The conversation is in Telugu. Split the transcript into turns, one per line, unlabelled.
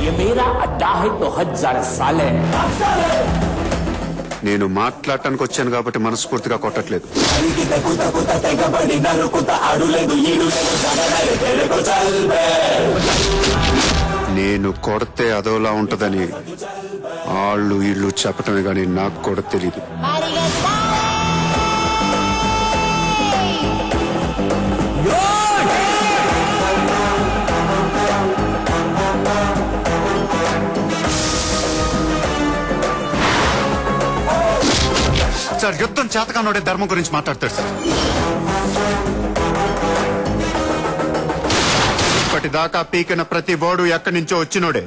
ये मेरा अड्डा है तो हजार साले
నేను మాట్లాడటానికి వచ్చాను కాబట్టి మనస్ఫూర్తిగా కొట్టట్లేదు. నేను కొడితే అదోలా ఉంటదని వాళ్ళు వీళ్ళు చెప్పటమే కానీ నాకు కూడా తెలియదు సార్ యుద్ధం చేతకానోడే ధర్మం గురించి మాట్లాడతాడు సార్. ఇప్పటిదాకా పీకిన ప్రతి బోర్డు ఎక్కడి నుంచో వచ్చినోడే.